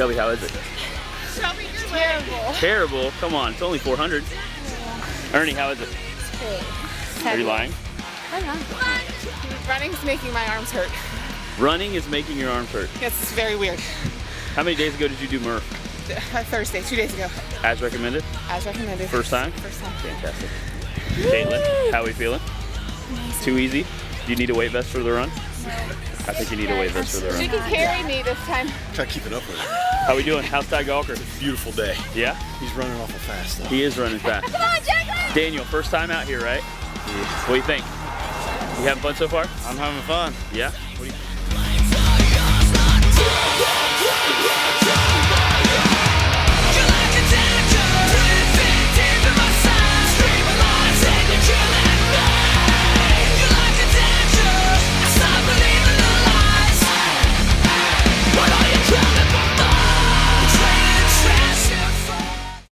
Shelby, how is it? Shelby, you're terrible. Terrible. Come on, it's only 400. Ernie, how is it? Are you lying? I'm not. Running's making my arms hurt. Running is making your arms hurt. Yes, it's very weird. How many days ago did you do Murph? Uh, Thursday, two days ago, As recommended? as recommended. First time? First time. Fantastic. Caitlin, how are we feeling? Too easy? Do you need a weight vest for the run? I think you need a weight vest for the run. She run. can carry me this time. Try keeping up with it. How we doing? How's Ty Gawker? Beautiful day. Yeah? He's running awful fast though. He is running fast. Come on, Jacqueline! Daniel, first time out here, right? What do you think? You having fun so far? I'm having fun. Yeah?